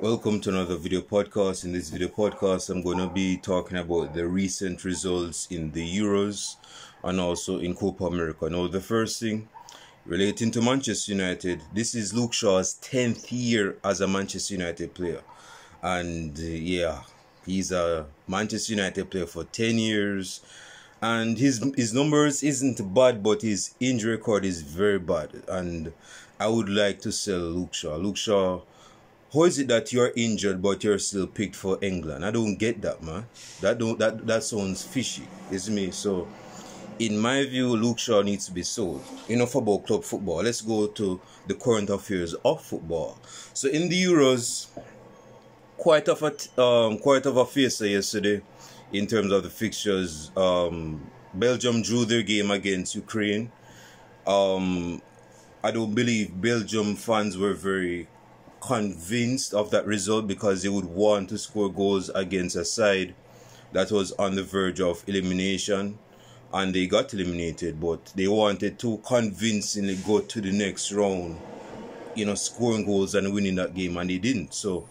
Welcome to another video podcast. In this video podcast, I'm going to be talking about the recent results in the Euros and also in Copa America. Now, the first thing relating to Manchester United, this is Luke Shaw's 10th year as a Manchester United player. And uh, yeah, he's a Manchester United player for 10 years. And his his numbers isn't bad, but his injury record is very bad. And I would like to sell Luke Shaw. Luke Shaw how is it that you're injured but you're still picked for England? I don't get that, man. That don't that that sounds fishy, It's me. So, in my view, Luke Shaw needs to be sold. Enough football club football. Let's go to the current affairs of football. So, in the Euros, quite of a um quite of a face yesterday, in terms of the fixtures. Um, Belgium drew their game against Ukraine. Um, I don't believe Belgium fans were very convinced of that result because they would want to score goals against a side that was on the verge of elimination and they got eliminated but they wanted to convincingly go to the next round you know scoring goals and winning that game and they didn't. So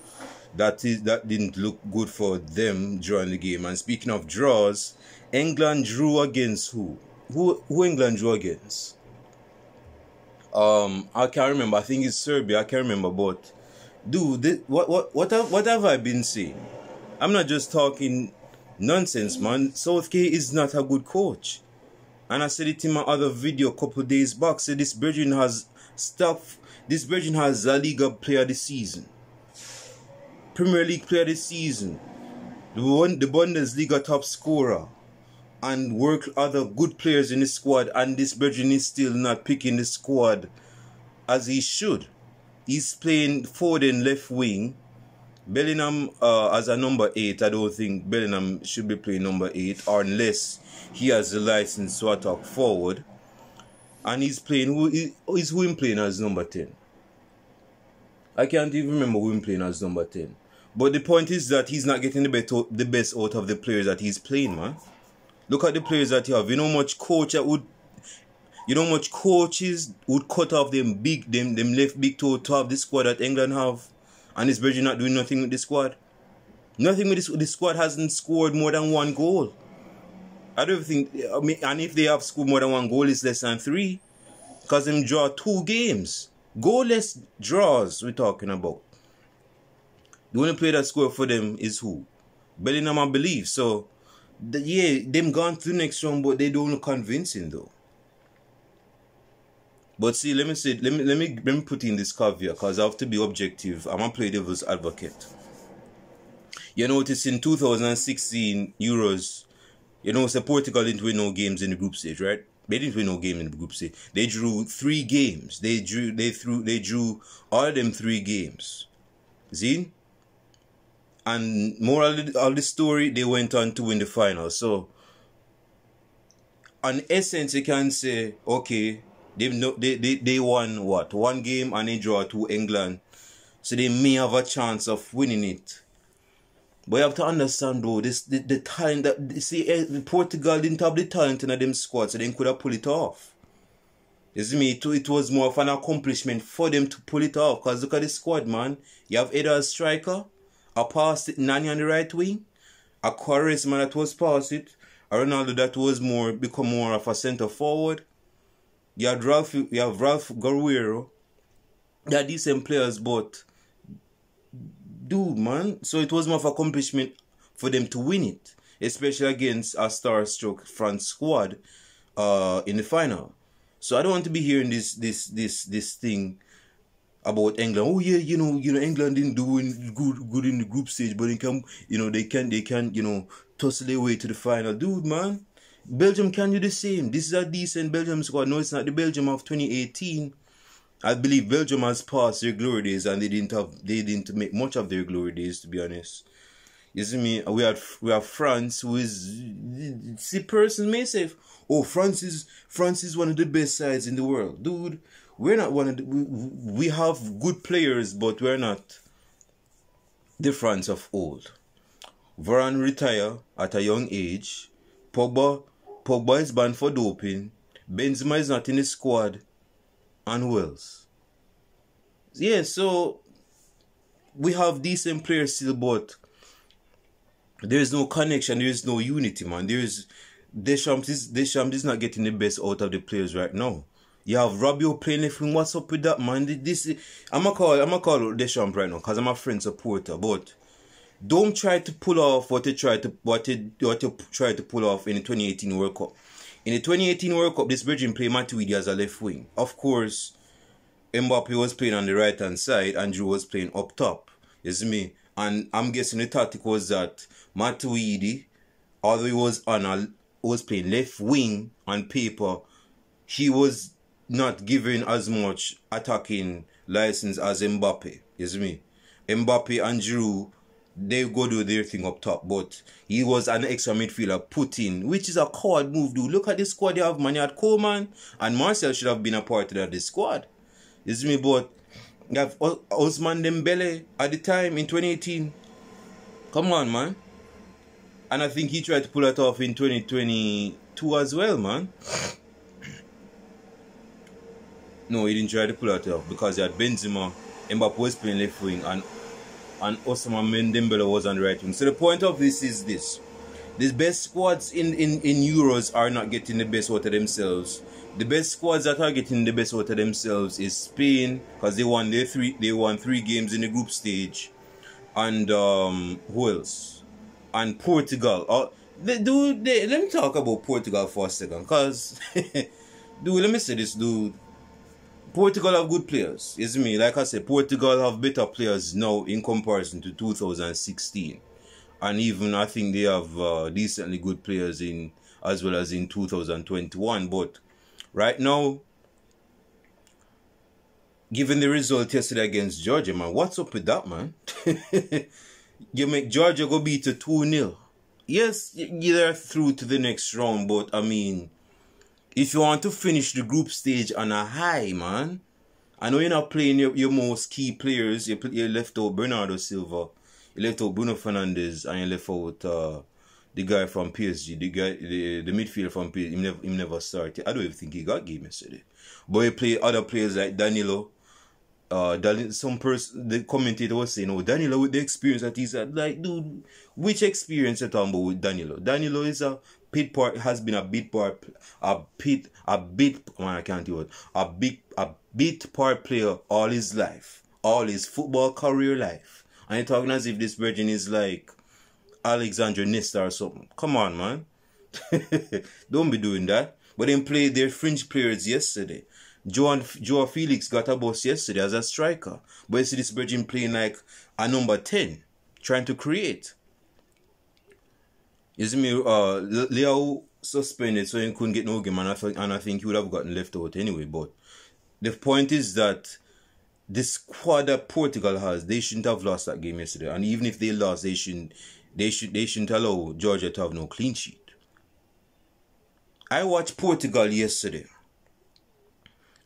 that is that didn't look good for them during the game. And speaking of draws england drew against who? Who who england drew against? Um i can't remember. I think it's serbia. I can't remember but dude, what what what have, what have I been saying? I'm not just talking nonsense, man. Southgate is not a good coach. And I said it in my other video a couple days back. Said this Virgin has stuff. This Virgin has La Liga player this season. Premier League player this season. The one the Bundesliga top scorer. And work other good players in the squad. And this Virgin is still not picking the squad as he should. He's playing forward Foden left wing. Bellingham uh, as a number eight. I don't think Bellingham should be playing number eight, or unless he has the license to attack forward. And he's playing. Who is who him playing as number ten? I can't even remember who him playing as number ten. But the point is that he's not getting the best the best out of the players that he's playing, man. Look at the players that you have. You know much coach that would you know how much coaches would cut off them big them them left big toe to have this squad that England have, and this Virgin not doing nothing with the squad. Nothing with this. The squad hasn't scored more than one goal. I don't think. I mean, and if they have scored more than one goal, it's less than three, because them draw two games. Goalless draws we're talking about. The only player that scored for them is who? Bellingham, I believe. So, the, yeah, them gone to the next round, but they don't look convincing though. But see, let me say, let me let me let me put in this caveat because I have to be objective. I'm gonna play devil's advocate. You notice in 2016 Euros, you know, so Portugal didn't win no games in the group stage, right? They didn't win no game in the group stage. They drew three games. They drew they threw they drew all them three games. See? And more of the story, they went on to win the final. So, in essence, you can say, okay, they no, they, they they won what one game and they draw to England, so they may have a chance of winning it. But you have to understand though, this the, the talent that see eh, Portugal didn't have the talent in them squad, so they could have pulled it off. You see me, it, it was more of an accomplishment for them to pull it off. Cause look at the squad, man. You have either a striker, a pass Nani on the right wing, a Quaresma that was pass it, a Ronaldo that was more become more of a centre forward, you have Ralph, you have Ralph Guerreiro. They're decent players, but dude, man. So it was more of accomplishment for them to win it, especially against a star-stroke France squad uh, in the final. So I don't want to be hearing this this this this thing about England. Oh yeah, you know, you know, England didn't do good good in the group stage, but they can, you know, they can they can, you know, tussle their way to the final. Dude, man, Belgium can do the same. This is a decent Belgium squad. No, it's not the Belgium of 2018. I believe Belgium has passed their glory days and they didn't have they didn't make much of their glory days to be honest. You see me? We have we have France who is see person may say, oh France is France is one of the best sides in the world. Dude, we're not one of the, we, we have good players, but we're not the France of old. Varane retire at a young age. Pogba Pogba is banned for doping. Benzema is not in the squad. And who else? Yeah, so we have decent players still, but there is no connection, there is no unity, man. There is Deschamps is Deschamps is not getting the best out of the players right now. You have Rabiot playing left wing. What's up with that, man? This I'm gonna call I'm gonna call Deschamps right now because I'm a friend supporter, but don't try to pull off what you try to what you, what you try to pull off in the 2018 World Cup. In the 2018 World Cup, this Virgin played Matuidi as a left wing. Of course, Mbappe was playing on the right hand side and Giroud was playing up top. See me? And I'm guessing the tactic was that Matuidi, although he was on a was playing left wing on paper, he was not given as much attacking license as Mbappe. See me? Mbappe and Giroud, they go do their thing up top, but he was an extra midfielder put in, which is a coward move, dude. Look at the squad they have, man. You had Coman and Martial should have been a part of this squad. See me? But you have Ousmane Dembele at the time in 2018. Come on, man. And I think he tried to pull it off in 2022 as well, man. No, he didn't try to pull it off because he had Benzema, Mbappe was playing left wing, and and Ousmane Dembele was on the right wing. So the point of this is this. The best squads in, in, in Euros are not getting the best out of themselves. The best squads that are getting the best out of themselves is Spain because they won their three they won three games in the group stage, and um, who else? And Portugal. Uh, they, dude, they, let me talk about Portugal for a second, cause dude, let me say this, dude. Portugal have good players. It's me. Like I said, Portugal have better players now in comparison to 2016. And even I think they have uh, decently good players in as well as in 2021. But right now, given the result yesterday against Georgia, man, what's up with that, man? you make Georgia go beat a 2 0. Yes, you're through to the next round, but I mean, if you want to finish the group stage on a high, man, I know you're not playing your, your most key players. You, you left out Bernardo Silva, you left out Bruno Fernandes, and you left out uh, the guy from PSG, the guy, the, the midfielder from PSG. He never, he never started. I don't even think he got game yesterday. But you play other players like Danilo. Uh, some person, the commentator was saying, "Oh, Danilo with the experience that he's had." Like, dude, which experience you talking about with Danilo? Danilo is a pit part has been a bit part a bit a bit man, I can't do it. A big a bit part player all his life all his football career life. And you're talking as if this virgin is like Alessandro Nesta or something. Come on man. Don't be doing that. But then played their fringe players yesterday. Joao, Joao Felix got a boss yesterday as a striker. But you see this virgin playing like a number 10 trying to create see me, uh, Leo suspended so he couldn't get no game, and I, think, and I think he would have gotten left out anyway. But the point is that the squad that Portugal has, they shouldn't have lost that game yesterday. And even if they lost, they shouldn't, they should, they shouldn't allow Georgia to have no clean sheet. I watched Portugal yesterday.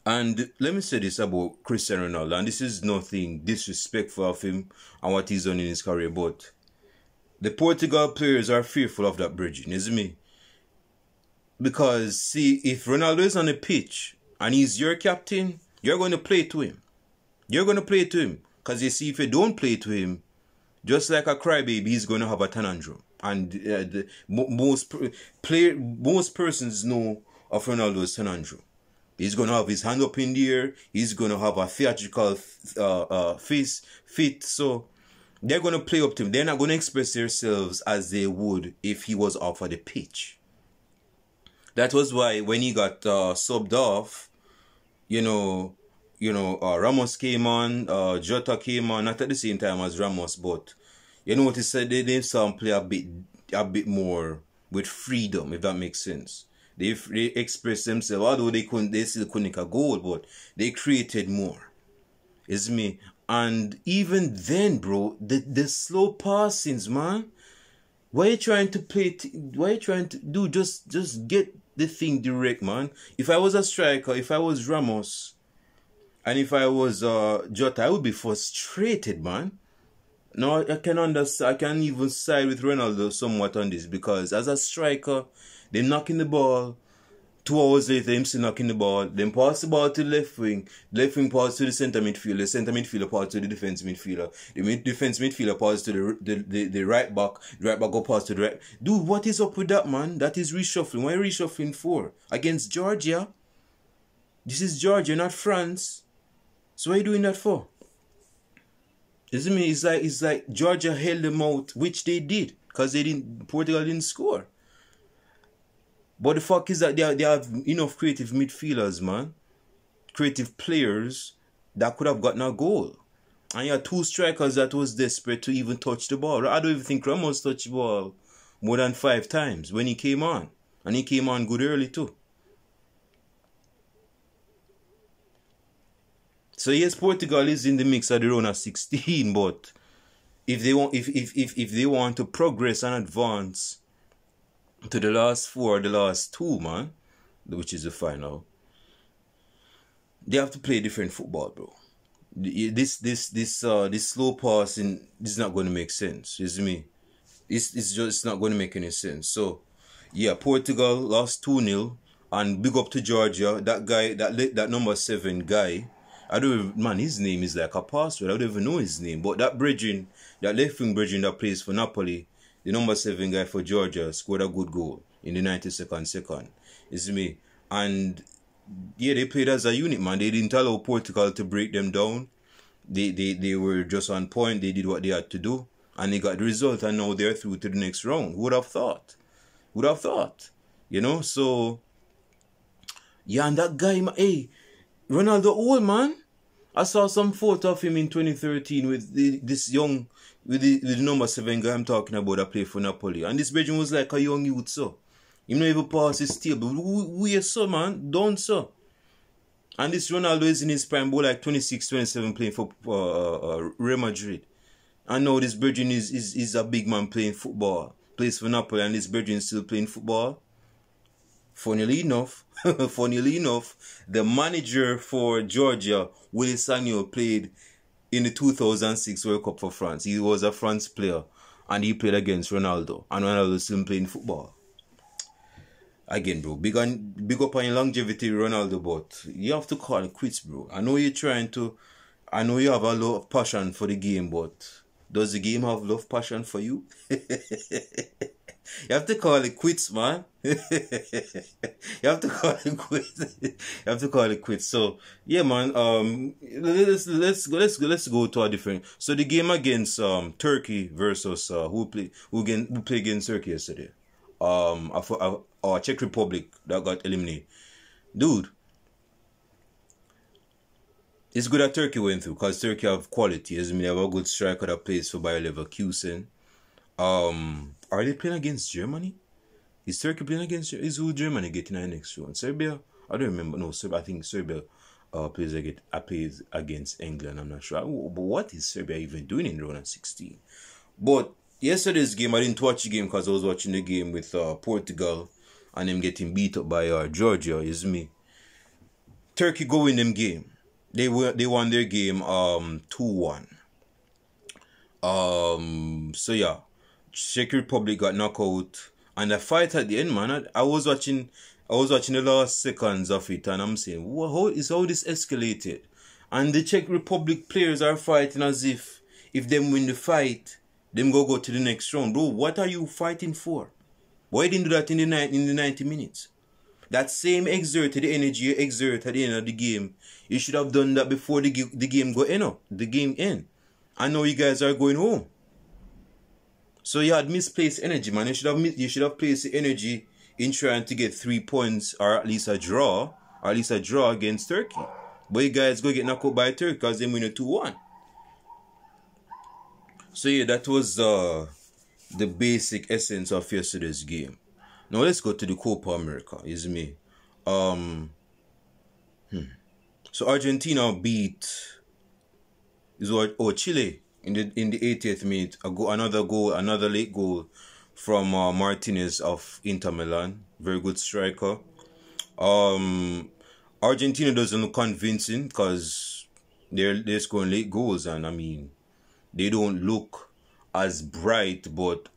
And let me say this about Cristiano Ronaldo, and this is nothing disrespectful of him and what he's done in his career, but the Portugal players are fearful of that bridging, isn't me. Because see, if Ronaldo is on the pitch and he's your captain, you're going to play to him. You're going to play to him. Because you see, if you don't play to him, just like a crybaby, he's going to have a conundrum. And uh, the, most player, most persons know of Ronaldo's conundrum. He's going to have his hand up in the air. He's going to have a theatrical uh, uh, face fit. So they're going to play up to him. They're not going to express themselves as they would if he was off of the pitch. That was why when he got uh, subbed off, you know, you know, uh, Ramos came on, uh, Jota came on, not at the same time as Ramos, but you know what he said? They, they saw him play a bit, a bit more with freedom, if that makes sense. They, they expressed themselves, although they couldn't, they still couldn't make a goal, but they created more. It's me. And even then, bro, the, the slow passings, man. Why you trying to play? T- why you trying to do? Just, just get the thing direct, man. If I was a striker, if I was Ramos, and if I was uh Jota, I would be frustrated, man. No, I can understand. I can even side with Ronaldo somewhat on this because as a striker, they're knocking the ball Two hours later, him still knocking the ball. Then pass the ball to the left wing. Left wing pass to the centre midfielder. The centre midfielder pass to the defence midfielder. The mid- defence midfielder pass to the, the, the, the right back. The right back go pass to the right. Dude, what is up with that, man? That is reshuffling. Why reshuffling for? Against Georgia? This is Georgia, not France. So what are you doing that for? Isn't me? It's like it's like Georgia held them out, which they did, because they didn't Portugal didn't score. But the fuck is that they, they have enough creative midfielders, man. Creative players that could have gotten a goal. And you had two strikers that was desperate to even touch the ball. I don't even think Ramos touched the ball more than five times when he came on. And he came on good early too. So yes, Portugal is in the mix at the round of 16, but if they want if, if, if, if they want to progress and advance to the last four, the last two, man, which is the final, they have to play different football, bro. This this this uh this slow passing is not going to make sense. See me? It's it's just it's not going to make any sense. So yeah, Portugal lost 2-0 and big up to Georgia. That guy that that number seven guy. I don't even, man, his name is like a password. I don't even know his name. But that bridging, that left wing bridging that plays for Napoli, the number seven guy for Georgia scored a good goal in the 92nd second. Is me. And yeah, they played as a unit, man. They didn't allow Portugal to break them down. They, they, they were just on point. They did what they had to do. And they got the result. And now they're through to the next round. Would have thought? Would have thought? You know? So, yeah, and that guy, hey, Ronaldo old, man. I saw some photo of him in 2013 with the, this young with the, with the number seven guy I'm talking about that played for Napoli. And this Belgian was like a young youth, so. He not even pass his table. We are so, man. Don't so. And this Ronaldo is in his prime, boy, like 26, 27 playing for uh, uh, Real Madrid. I know this Virgin is, is, is a big man playing football. Plays for Napoli and this Virgin is still playing football. Funnily enough, funnily enough, the manager for Georgia, Willy Sagnol, played in the 2006 World Cup for France. He was a France player and he played against Ronaldo. And Ronaldo still playing football. Again, bro, big on big up on your longevity, Ronaldo, but you have to call it quits, bro. I know you're trying to I know you have a lot of passion for the game, but does the game have love passion for you? You have to call it quits, man. you have to call it quits. you have to call it quits. So yeah, man. Um, let's let's go. Let's go. Let's go to a different. So the game against um Turkey versus uh who play who again who played against Turkey yesterday. Um, our, our Czech Republic that got eliminated, dude. It's good that Turkey went through because Turkey have quality. I mean, they have a good striker that plays for Bayer Leverkusen. Um, are they playing against Germany? Is Turkey playing against? Is who Germany getting our next round? Serbia? I don't remember. No, Serbia. I think Serbia uh, plays against uh, plays against England. I'm not sure. But what is Serbia even doing in round 16? But yesterday's game, I didn't watch the game because I was watching the game with uh, Portugal and them getting beat up by uh, Georgia. Is me. Turkey go in them game. They were they won their game um two one. Um. So yeah. Czech Republic got knocked out, and the fight at the end, man. I, I, was watching, I was watching the last seconds of it, and I'm saying, how is how this escalated? And the Czech Republic players are fighting as if if them win the fight, them go go to the next round, bro. What are you fighting for? Why didn't do that in the night in the ninety minutes? That same exerted energy you exert at the end of the game, you should have done that before the the game go end up, the game end. I know you guys are going home. So you had misplaced energy, man. You should have you should have placed the energy in trying to get three points or at least a draw, or at least a draw against Turkey. But you guys go get knocked out by Turkey because they win a 2-1. So yeah, that was uh, the basic essence of yesterday's game. Now let's go to the Copa America, is me. Um hmm. So Argentina beat is what oh Chile in the in the 80th minute, a go, another goal, another late goal from uh, Martinez of Inter Milan. Very good striker. Um, Argentina doesn't look convincing because they're they're scoring late goals, and I mean, they don't look as bright, but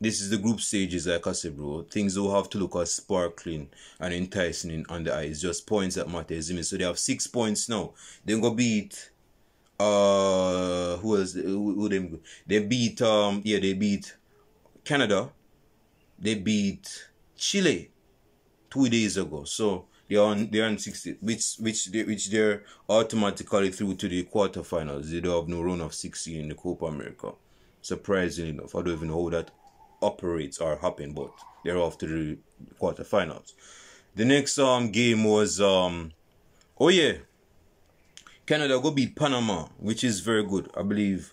this is the group stages, like I said, bro. Things will have to look as sparkling and enticing on the eyes. Just points that matter, So they have six points now. They go beat uh who was who, who they they beat um yeah they beat Canada. They beat Chile two days ago. So they're on they're on sixty which which they which they're automatically through to the quarterfinals. They don't have no run of sixteen in the Copa America. Surprisingly enough. I don't even know how that operates or happen, but they're off to the quarterfinals. The next um game was um oh yeah. Canada go beat Panama, which is very good. I believe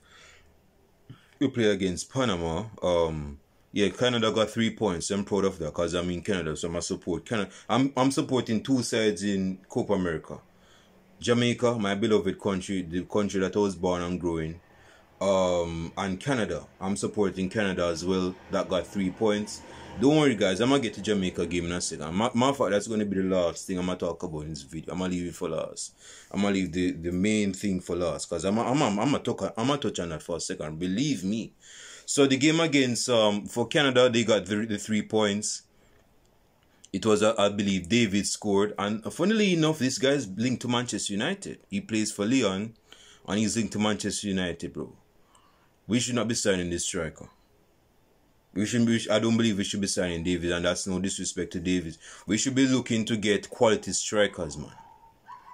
we play against Panama. Um yeah, Canada got three points. I'm proud of that because I'm in Canada, so I'm support Canada. I'm I'm supporting two sides in Copa America. Jamaica, my beloved country, the country that I was born and growing um and Canada. I'm supporting Canada as well. That got three points. Don't worry, guys. I'm gonna get to Jamaica game in a second. My, my fact that's gonna be the last thing I'm gonna talk about in this video. I'm gonna leave it for last. I'm gonna leave the, the main thing for last because I'm I'm I'm, I'm gonna talk I'm gonna touch on that for a second. Believe me. So the game against um for Canada, they got the, the three points. It was, uh, I believe, David scored, and funnily enough, this guy's linked to Manchester United. He plays for Leon, and he's linked to Manchester United, bro we should not be signing this striker. We shouldn't be, I don't believe we should be signing David, and that's no disrespect to David. We should be looking to get quality strikers, man.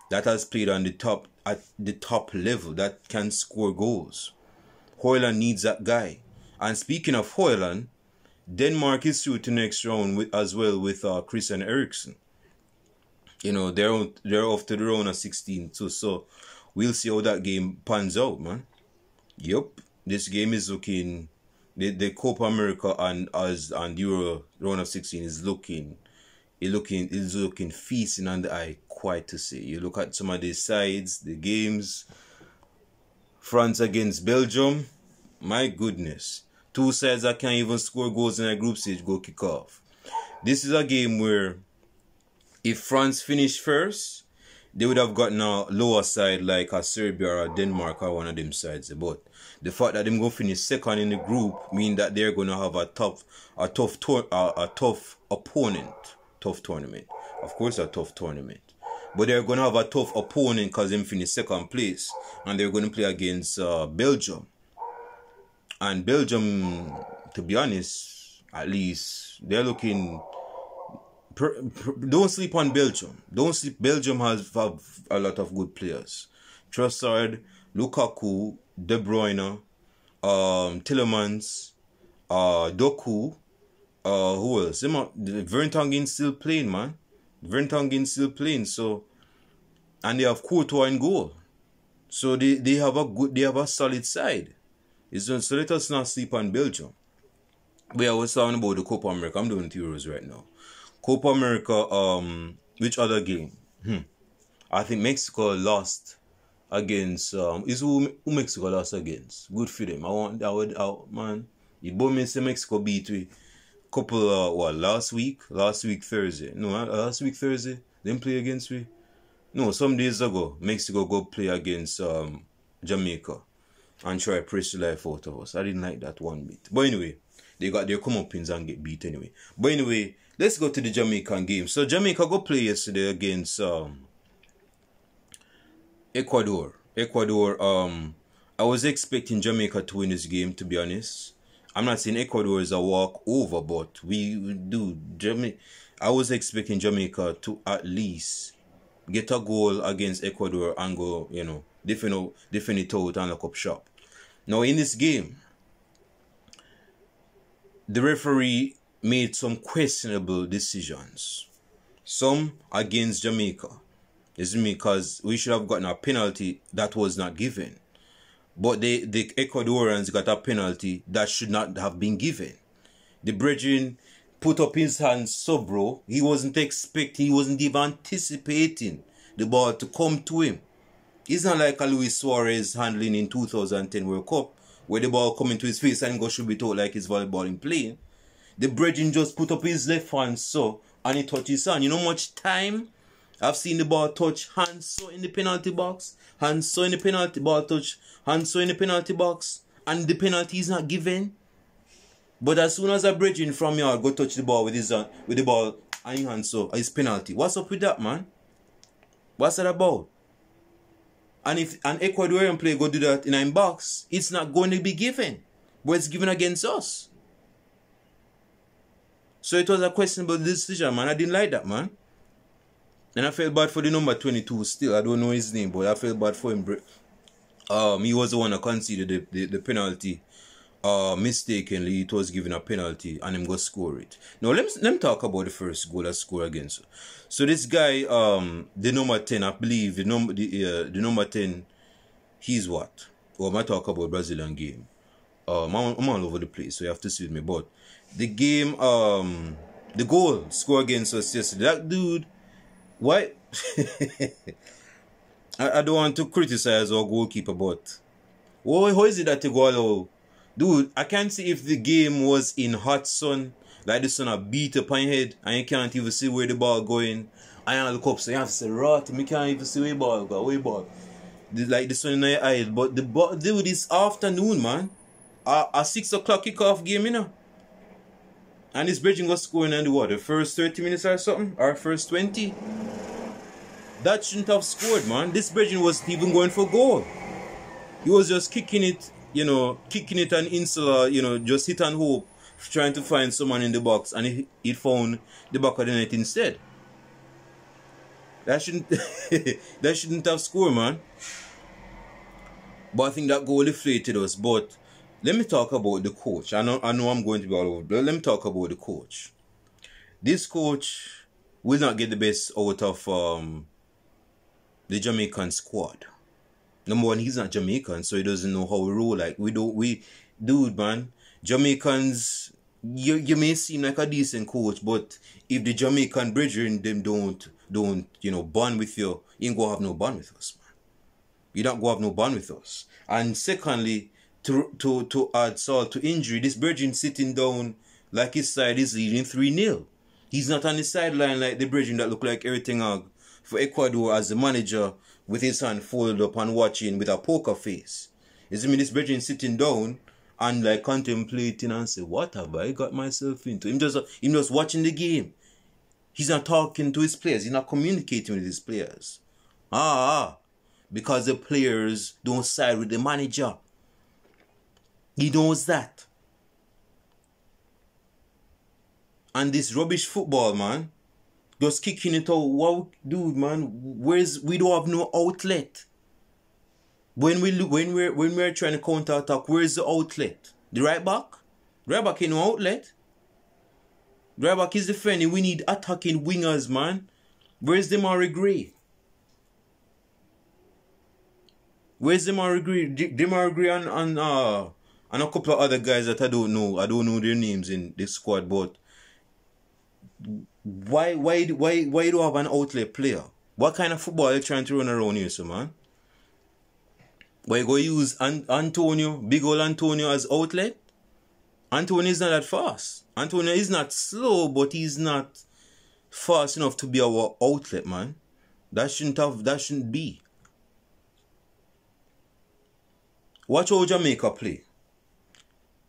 That has played on the top at the top level that can score goals. Højlund needs that guy. And speaking of Højlund, Denmark is through to next round with, as well with uh, Christian Eriksen. You know they're they're off to the round of 16 too, so we'll see how that game pans out, man. Yup this game is looking the, the Copa America and as and Euro round of sixteen is looking it looking is looking feasting on the eye quite to see. You look at some of the sides, the games. France against Belgium, my goodness. Two sides that can't even score goals in a group stage go kick off. This is a game where if France finish first, they would have gotten a lower side like a Serbia or a Denmark or one of them sides. But the fact that them go finish second in the group mean that they're gonna have a tough, a tough, a, a tough opponent, tough tournament. Of course, a tough tournament, but they're gonna have a tough opponent because them finish second place, and they're gonna play against uh, Belgium. And Belgium, to be honest, at least they're looking. Per, per, don't sleep on Belgium. Don't sleep. Belgium has have a lot of good players. Trossard, Lukaku, De Bruyne, um, Tielemans, uh, Doku, uh, who else? Vertonghen still playing, man. Vertonghen still playing, so and they have Courtois in goal. So they, they have a good they have a solid side. It's just, so let us not sleep on Belgium. But I was talking about the Copa America. I'm doing Euros right now. Copa America, um which other game? Hmm. I think Mexico lost against um is who, Mexico lost against. Good for them. I want I would out man. You both me say Mexico beat we couple uh what last week? Last week Thursday. No, uh, last week Thursday. Then play against we. No, some days ago, Mexico go play against um Jamaica and try press the life out of us. I didn't like that one bit. But anyway, they got their comeuppance and get beat anyway. But anyway, let's go to the Jamaican game. So Jamaica go play yesterday against um Ecuador. Ecuador, um, I was expecting Jamaica to win this game, to be honest. I'm not saying Ecuador is a walk over, but we do. Jamaica, I was expecting Jamaica to at least get a goal against Ecuador and go, you know, defend, defend it out and lock up shop. Now, in this game, the referee made some questionable decisions. Some against Jamaica is because we should have gotten a penalty that was not given. But the, the Ecuadorians got a penalty that should not have been given. The brethren put up his hands so bro, he wasn't expecting, he wasn't even anticipating the ball to come to him. It's not like a Luis Suarez handling in 2010 World Cup, where the ball coming to his face and go should be told like he's volleyballing playing. The brethren just put up his left hand so, and he touched his hand. You know much time I've seen the ball touch hands so in the penalty box, hands so in the penalty ball touch, hands so in the penalty box, and the penalty is not given. But as soon as a bridging from yard go touch the ball with his uh, with the ball and his hand so his penalty. What's up with that man? What's that about? And if an Ecuadorian player go do that in a box, it's not going to be given. But it's given against us. So it was a questionable decision, man. I didn't like that, man. And I felt bad for the number 22 still. I don't know his name, but I felt bad for him. Um, he was the one that conceded the, the, the penalty. Uh, mistakenly, it was given a penalty and him go score it. Now, let me, let me talk about the first goal that scored against. So this guy, um, the number 10, I believe, the number, the, uh, the number 10, he's what? Well, I'm going talk about Brazilian game. Um, I'm, I'm all over the place, so you have to see with me. But the game, um, the goal score against us yesterday, that dude why? I, I don't want to criticize our goalkeeper, but why, how is it that you go? Dude, I can't see if the game was in hot sun, like the sun a beat up on your head, and you can't even see where the ball going. I you look up, so you have to say, right, me can't even see where the ball go, where the ball. Like the sun in your eyes, but the ball, dude, this afternoon, man. A, a 6 o'clock kickoff game, you know. And this bridging was scoring in the what, the first 30 minutes or something? Or first 20? That shouldn't have scored, man. This bridging wasn't even going for goal. He was just kicking it, you know, kicking it an Insula, uh, you know, just hit and hope, trying to find someone in the box, and he, he found the back of the net instead. That shouldn't that shouldn't have scored, man. But I think that goal deflated us. But let me talk about the coach. I know I know I'm going to be all over, but let me talk about the coach. This coach will not get the best out of um, the Jamaican squad. Number one, he's not Jamaican, so he doesn't know how we roll. Like we don't we dude man, Jamaicans you you may seem like a decent coach, but if the Jamaican brethren them don't don't, you know, bond with you, you ain't gonna have no bond with us, man. You don't go have no bond with us. And secondly, to to to add salt to injury. This Virgin sitting down like his side is leading 3 0. He's not on the sideline like the Virgin that look like everything for Ecuador as the manager with his hand folded up and watching with a poker face. You see me, this Virgin sitting down and like contemplating and say, What have I got myself into? Him just him just watching the game. He's not talking to his players, he's not communicating with his players. Ah, because the players don't side with the manager. He knows that. And this rubbish football, man, just kicking it out. What, dude, man? Where's we don't have no outlet. When we when we're when we're trying to counter attack, where's the outlet? The right back, right back in no outlet. right back is defending. We need attacking wingers, man. Where's Demarai Gray? Where's Demarai Gray? Demarai Gray and, and uh and a couple of other guys that I don't know. I don't know their names in this squad, but why why why why do you have an outlet player? What kind of football are you trying to run around here, so man? Why go use An- Antonio, big old Antonio as outlet? Antonio is not that fast. Antonio is not slow, but he's not fast enough to be our outlet, man. That shouldn't have that shouldn't be. Watch how Jamaica play.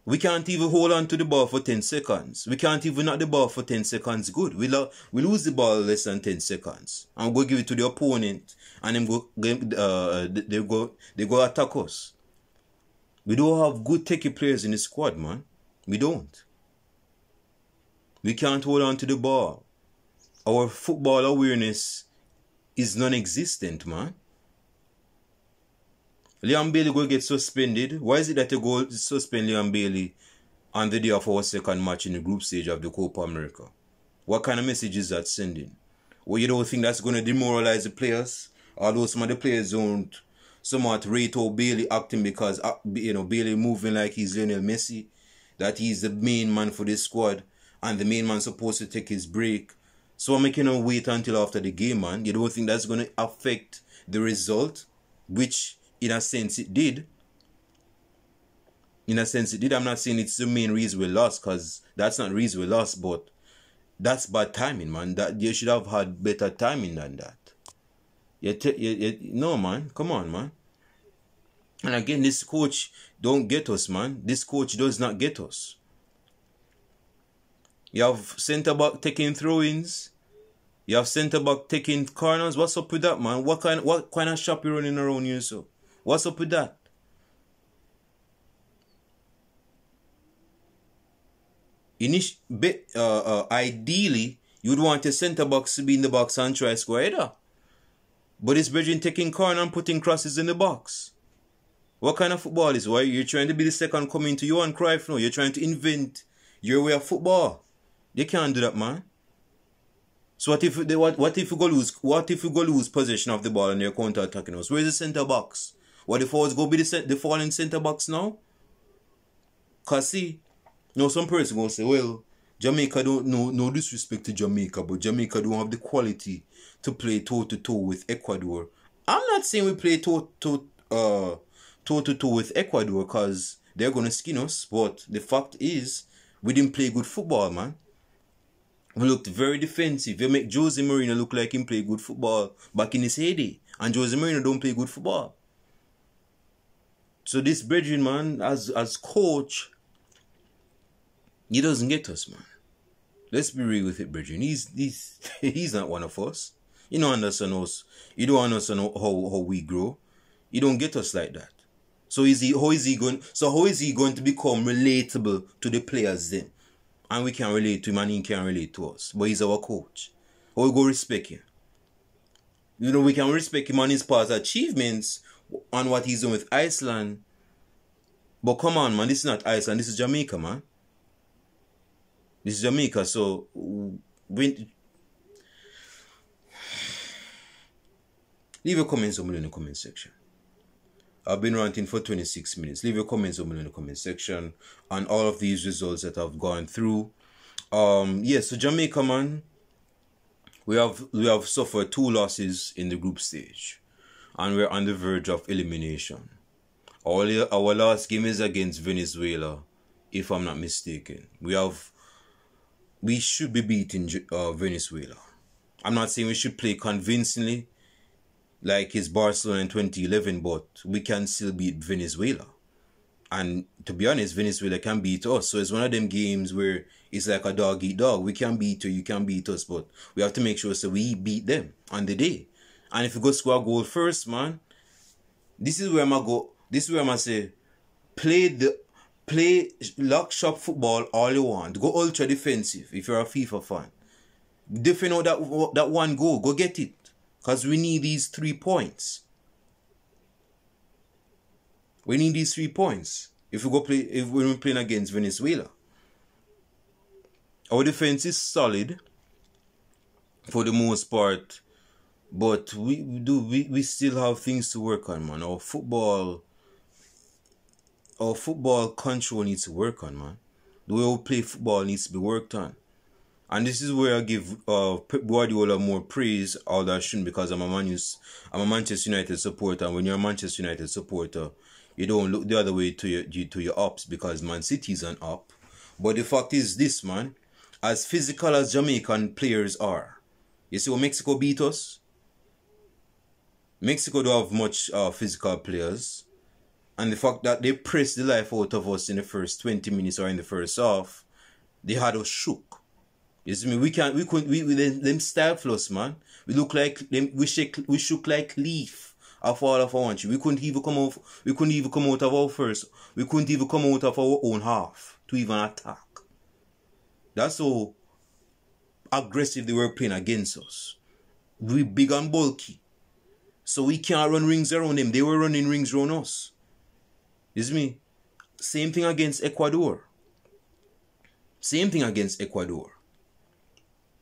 We can't even hold on to the ball for 10 seconds. We can't even knock the ball for 10 seconds good. We, lo- we lose the ball less than 10 seconds. And we go give it to the opponent. And then go, uh, they go, they go attack us. We don't have good techie players in the squad, man. We don't. We can't hold on to the ball. Our football awareness is non-existent, man. Leon Bailey will get suspended. Why is it that you go suspend Leon Bailey on the day of our second match in the group stage of the Copa America? What kind of message is that sending? Well, you don't think that's going to demoralize the players? Although some of the players don't somewhat rate how Bailey acting because uh, you know Bailey moving like he's Lionel Messi, that he's the main man for this squad and the main man supposed to take his break. So I'm making him wait until after the game, man. You don't think that's going to affect the result, which in a sense it did. In a sense it did. I'm not saying it's the main reason we lost because that's not the reason we lost, but that's bad timing, man. That you should have had better timing than that. You, t- you, you, no, man. Come on, man. And again, this coach don't get us, man. This coach does not get us. You have centre back taking throw-ins. You have centre back taking corners. What's up with that, man? What kind what kind of shop you running around here, so? What's up with that? Init- uh, uh, ideally, you'd want a centre box to be in the box and try square either. But it's Bridging taking corner and putting crosses in the box. What kind of football is? Why you're trying to be the second coming Johan Cruyff now? You're trying to invent your way of football. They can't do that, man. So what if they what, what if you go lose what if you go lose possession of the ball and you're counter attacking us? Where's the centre box? What if always go be the the falling centre box now? Cause see, now some person gonna say, well, Jamaica don't no no disrespect to Jamaica, but Jamaica don't have the quality to play toe to toe with Ecuador. I'm not saying we play toe to uh toe to toe with Ecuador because they're gonna skin us, but the fact is we didn't play good football, man. We looked very defensive. They make Jose Mourinho look like him play good football back in his heyday. And Jose Mourinho don't play good football. So this Bridging man, as as coach, he doesn't get us, man. Let's be real with it, Bridging. He's he's he's not one of us. You don't understand us. You don't understand how, how we grow. You don't get us like that. So is he how is he going so how is he going to become relatable to the players then? And we can relate to him and he can relate to us. But he's our coach. How we go respect him? You know, we can respect him on his past achievements on what he's doing with Iceland. But come on, man, this is not Iceland, this is Jamaica, man. This is Jamaica, so when leave your comments below in the comment section. I've been ranting for 26 minutes. Leave your comments down in the comment section on all of these results that I've gone through. Um, yes, yeah, so Jamaica, man, we have we have suffered two losses in the group stage, and we're on the verge of elimination. Our our last game is against Venezuela, if I'm not mistaken. We have we should be beating uh, Venezuela. I'm not saying we should play convincingly, like it's Barcelona in 2011, but we can still beat Venezuela. And to be honest, Venezuela can beat us. So it's one of them games where it's like a dog eat dog. We can beat you, you can beat us, but we have to make sure so we beat them on the day. And if you go score a goal first, man, this is where I'm gonna go. This is where I'm gonna say, play the play lock shop football all you want. Go ultra defensive if you're a FIFA fan. Defend out that that one goal, go get it. Because we need these three points. We need these three points. If we go play if we're playing against Venezuela. Our defense is solid for the most part. But we do we, we still have things to work on, man. Our football our football control needs to work on, man. The way we play football needs to be worked on. And this is where I give uh, Pep Guardiola more praise, although I shouldn't because I'm a, Man I'm a Manchester United supporter. And when you're a Manchester United supporter, you don't look the other way to your to your ups because Man City's an up. But the fact is this, man, as physical as Jamaican players are, you see what Mexico beat us? Mexico don't have much uh, physical players. And the fact that they pressed the life out of us in the first 20 minutes or in the first half, they had us shook. You see me? We can't. We couldn't. We, we them, them style us, man. We look like them. We shake. We shook like leaf of all of our country. We couldn't even come out. We couldn't even come out of our first. We couldn't even come out of our own half to even attack. That's how aggressive they were playing against us. We big and bulky, so we can't run rings around them. They were running rings around us. See me? Same thing against Ecuador. Same thing against Ecuador.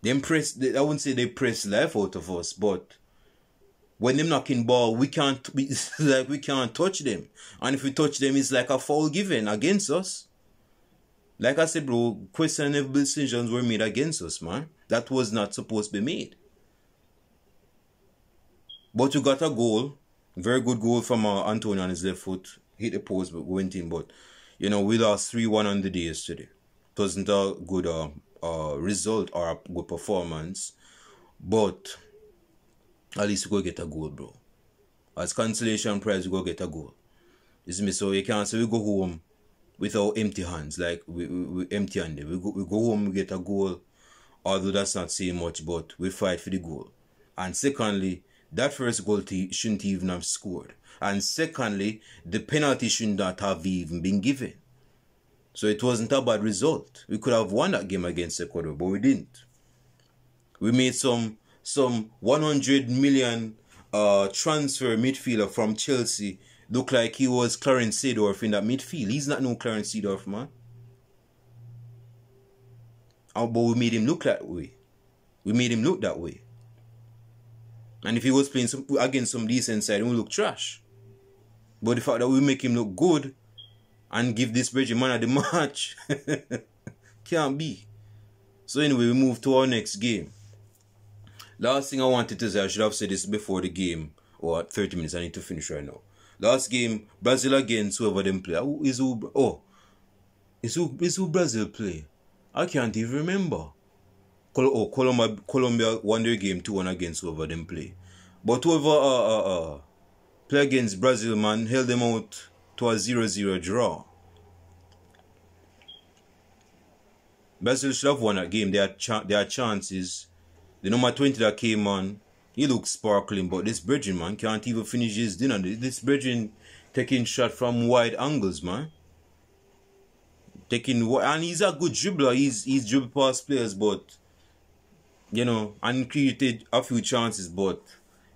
Them press, I wouldn't say they press life out of us, but when them knocking ball, we can't, we, like we can't touch them. And if we touch them, it's like a foul given against us. Like I said, bro, questionable decisions were made against us, man. That was not supposed to be made. But you got a goal, very good goal from uh, Antonio on his left foot. Hit the post, but went in. But, you know, we lost 3 1 on the day yesterday. It wasn't a good uh, uh, result or a good performance, but at least we go get a goal, bro. As consolation prize, we go get a goal. See me? So you can't say we go home with our empty hands, like we, we, we empty handed. We go, we go home, we get a goal, although that's not saying much, but we fight for the goal. And secondly, that first goal shouldn't even have scored. And secondly, the penalty should not have even been given. So it wasn't a bad result. We could have won that game against Ecuador, but we didn't. We made some some 100 million uh, transfer midfielder from Chelsea look like he was Clarence Seedorf in that midfield. He's not no Clarence Seedorf, man. Oh, but we made him look that way. We made him look that way. And if he was playing some, against some decent side, he would look trash. But the fact that we make him look good and give this Bridget man of the match can't be. So anyway, we move to our next game. Last thing I wanted to say, I should have said this before the game, or 30 minutes. I need to finish right now. Last game, Brazil against whoever them play. Is who? Oh, is who is who Brazil play? I can't even remember. Col- oh, Colombia, Colombia won their game 2 1 against whoever them play. But whoever uh, uh, uh, play against Brazil, man, held them out to a 0 0 draw. Brazil should have won that game. They had, ch- they had chances. The number 20 that came on, he looks sparkling, but this Bridging man can't even finish his dinner. This Bridging taking shot from wide angles, man. Taking and he's a good dribbler. He's he's dribble past players, but you know, and created a few chances, but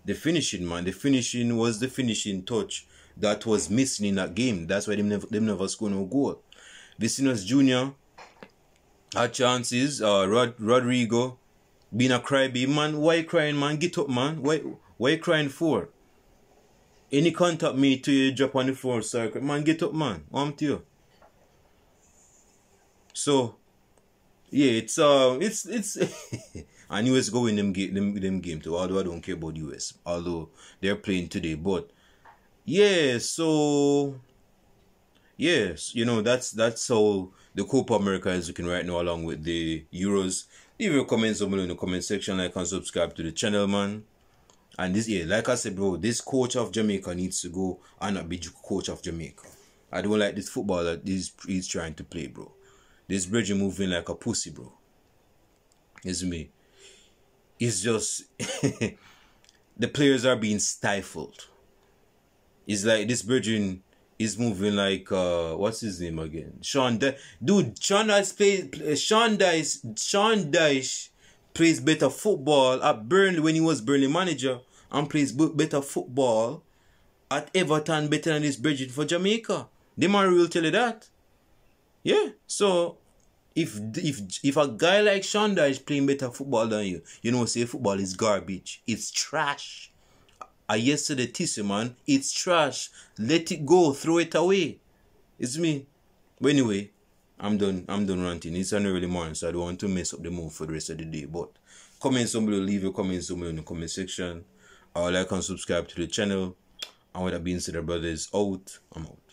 the finishing, man, the finishing was the finishing touch that was missing in that game. That's why they never they never scored no goal. Vinicius Junior had chances. Uh, Rod, Rodrygo being a crybaby, man. Why crying, man? Get up, man. Why why crying for? Any contact me to you drop on the floor, circle, man. Get up, man. I'm to you. So, yeah, it's uh, it's it's. and US go win them game them, them game too. Although I don't care about US, although they're playing today, but yeah, so yes, you know that's that's how the Copa America is looking right now, along with the Euros. Leave your comments down below in the comment section, like and subscribe to the channel, man. And this, yeah, like I said, bro, this coach of Jamaica needs to go and not be coach of Jamaica. I don't like this football that this he's trying to play, bro. This bridge is moving like a pussy, bro. It's me. It's just the players are being stifled. It's like this bridging is moving like uh what's his name again? Sean D- dude, Sean Dyche plays Sean Dyche Sean Dyche plays better football at Burnley when he was Burnley manager and plays better football at Everton better than this Bridget for Jamaica. The man will tell you that. Yeah. So if if if a guy like Sean Dyche is playing better football than you, you know say football is garbage. It's trash. I yesterday tease man, it's trash. Let it go, throw it away. It's me. But anyway, I'm done. I'm done ranting. It's an early morning, so I don't want to mess up the mood for the rest of the day. But comment somebody, leave your comments somewhere in the comment section. Or like and subscribe to the channel. And with that being said, brothers out. I'm out.